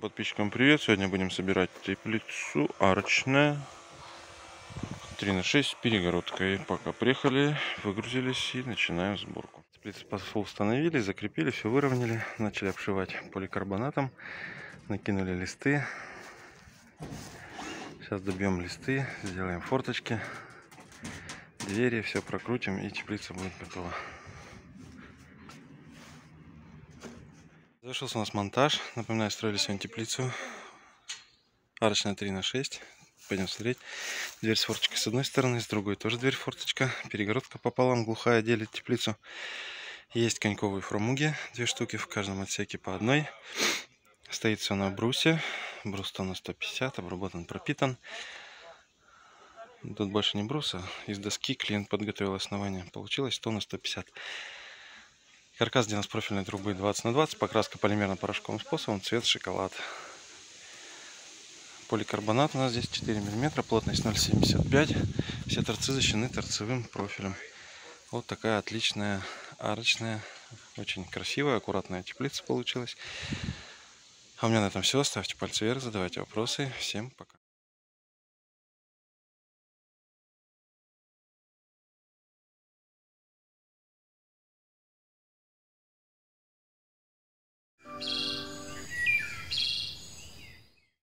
Подписчикам привет! Сегодня будем собирать теплицу арочная 3 на 6 с перегородкой. Пока приехали, выгрузились и начинаем сборку. Теплицу установили, закрепили, все выровняли. Начали обшивать поликарбонатом. Накинули листы. Сейчас добьем листы, сделаем форточки, двери, все прокрутим и теплица будет готова. Завершился у нас монтаж. Напоминаю, строили сегодня теплицу. Арочная 3 на 6. Пойдем смотреть. Дверь с форточкой с одной стороны, с другой тоже дверь форточка. Перегородка пополам, глухая, делит теплицу. Есть коньковые фрамуги, две штуки в каждом отсеке по одной. Стоит все на брусе. Брус на 150, обработан, пропитан. Тут больше не бруса. Из доски клиент подготовил основание. Получилось тонна 150. Каркас сделан с профильной трубы 20 на 20, покраска полимерно-порошковым способом, цвет шоколад. Поликарбонат у нас здесь 4 мм, плотность 0,75. Все торцы защищены торцевым профилем. Вот такая отличная арочная, очень красивая, аккуратная теплица получилась. А у меня на этом все. Ставьте пальцы вверх, задавайте вопросы. Всем пока.